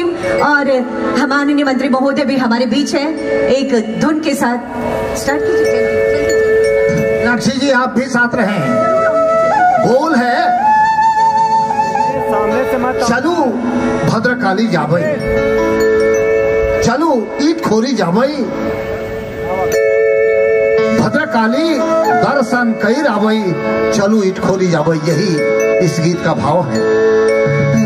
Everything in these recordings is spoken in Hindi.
और माननीय मंत्री महोदय भी हमारे बीच है। एक धुन के साथ स्टार्ट कीजिए। मीनाक्षी जी, आप भी साथ रहे बोल है। चलू, भद्रकाली जाबई चलू, ईट खोरी जाबई भद्रकाली दर्शन कई राबई चलू, ईट खोरी जाबई यही इस गीत का भाव है।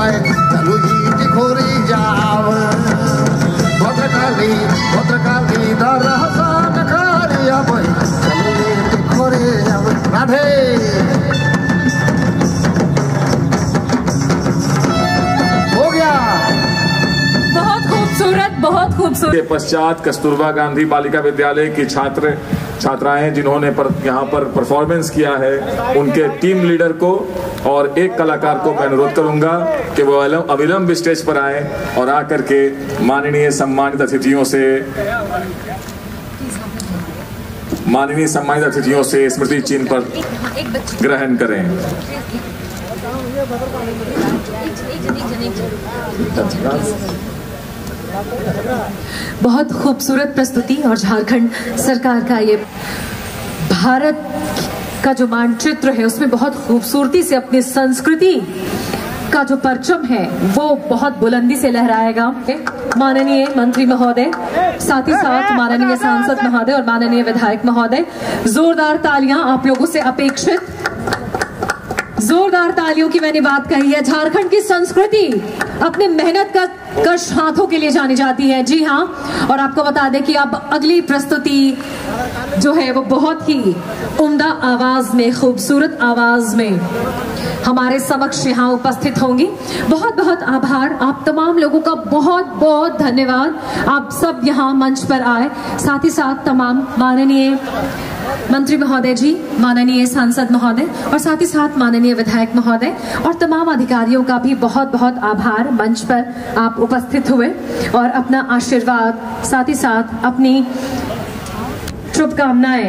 चलू खोरी भद्रकाली भद्रकाली दरहसान चलू खोरे राधे। हो गया। बहुत खूबसूरत बहुत खूबसूरत। के पश्चात कस्तूरबा गांधी बालिका विद्यालय की छात्र छात्राएँ जिन्होंने पर, यहाँ पर परफॉर्मेंस किया है, उनके टीम लीडर को और एक कलाकार को मैं अनुरोध करूँगा कि वो अविलंब स्टेज पर आए और आकर के माननीय सम्मानित अतिथियों से, माननीय सम्मानित अतिथियों से स्मृति चिन्ह पर ग्रहण करें। बहुत खूबसूरत प्रस्तुति और झारखंड सरकार का ये भारत का जो मानचित्र है, उसमें बहुत खूबसूरती से अपनी संस्कृति का जो परचम है, वो बहुत बुलंदी से लहराएगा। माननीय मंत्री महोदय, साथ ही साथ माननीय सांसद महोदय और माननीय विधायक महोदय, जोरदार तालियाँ आप लोगों से अपेक्षित जोरदार तालियों की मैंने बात कही है। झारखंड की संस्कृति अपने मेहनत का कश हाथों के लिए जानी जाती है। जी हाँ और आपको बता दें कि अब अगली प्रस्तुति जो है, वो बहुत ही उम्दा आवाज़ में, खूबसूरत आवाज़ में हमारे समक्ष यहाँ उपस्थित होंगी। बहुत बहुत आभार। आप तमाम लोगों का बहुत बहुत धन्यवाद। आप सब यहाँ मंच पर आए। साथ ही साथ तमाम माननीय मंत्री महोदय जी, माननीय सांसद महोदय और साथ ही साथ माननीय विधायक महोदय और तमाम अधिकारियों का भी बहुत बहुत आभार मंच पर आप उपस्थित हुए और अपना आशीर्वाद, साथ ही साथ अपनी शुभकामनाएँ।